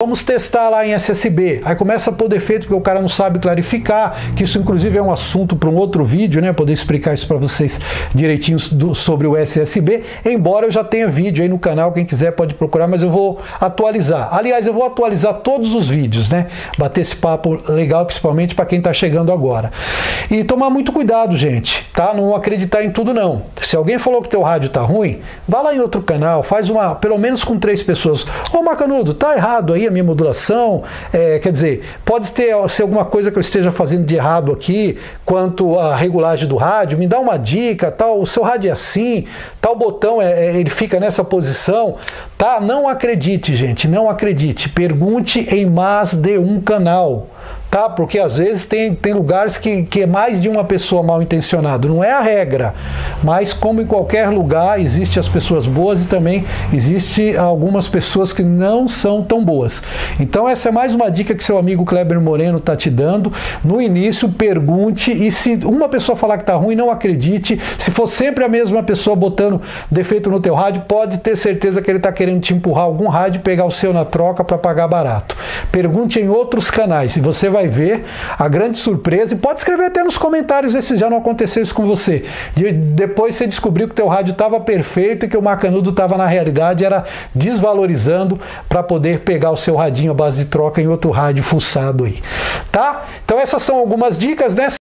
Vamos testar lá em SSB. Aí começa a pôr defeito porque o cara não sabe clarificar, que isso inclusive é um assunto para um outro vídeo, né? Poder explicar isso para vocês direitinho do, sobre o SSB. Embora eu já tenha vídeo aí no canal, quem quiser pode procurar, mas eu vou atualizar. Aliás, eu vou atualizar todos os vídeos, né? Bater esse papo legal, principalmente para quem está chegando agora. E tomar muito cuidado, gente, tá? Não acreditar em tudo não. Se alguém falou que teu rádio tá ruim, vá lá em outro canal, faz uma, pelo menos com três pessoas. Ô Macanudo, tá errado aí a minha modulação, é, quer dizer, pode ter ser alguma coisa que eu esteja fazendo de errado aqui quanto à regulagem do rádio, me dá uma dica, tal, o seu rádio é assim, tal botão é, é, ele fica nessa posição, tá? Não acredite, gente, não acredite. Pergunte em mais de um canal tá? Porque às vezes tem, tem lugares que, que é mais de uma pessoa mal intencionada, não é a regra, mas como em qualquer lugar existe as pessoas boas e também existe algumas pessoas que não são tão boas. Então essa é mais uma dica que seu amigo Kleber Moreno está te dando. No início pergunte e se uma pessoa falar que está ruim, não acredite. Se for sempre a mesma pessoa botando defeito no teu rádio, pode ter certeza que ele está querendo te empurrar algum rádio pegar o seu na troca para pagar barato. Pergunte em outros canais. Se você vai vai ver a grande surpresa. E pode escrever até nos comentários se já não aconteceu isso com você. De, depois você descobriu que o teu rádio estava perfeito e que o macanudo estava na realidade era desvalorizando para poder pegar o seu radinho à base de troca em outro rádio fuçado aí. Tá? Então essas são algumas dicas, né?